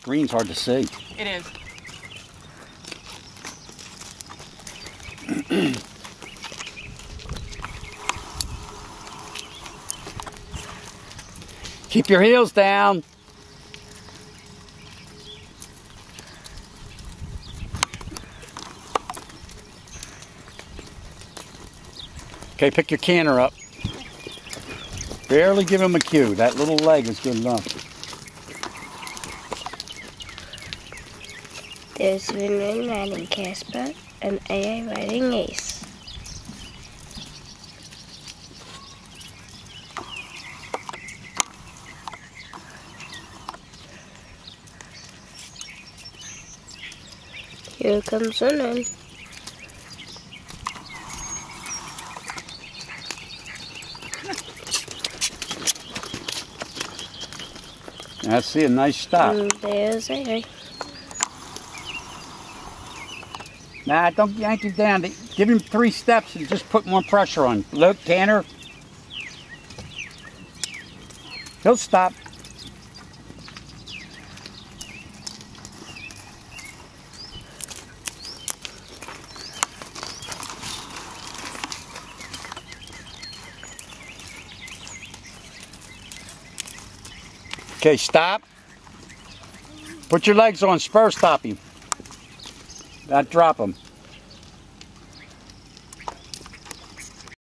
Screen's hard to see. It is. Keep your heels down. Okay, pick your canter up. Barely give him a cue. That little leg is good enough. There's Vinland riding Casper and AA riding Ace. Here comes Vinland. I see a nice stop. And there's AA. Nah, don't yank him down. Give him three steps and just put more pressure on. Look, Tanner. He'll stop. Okay, stop. Put your legs on, spur stop him. Not drop him.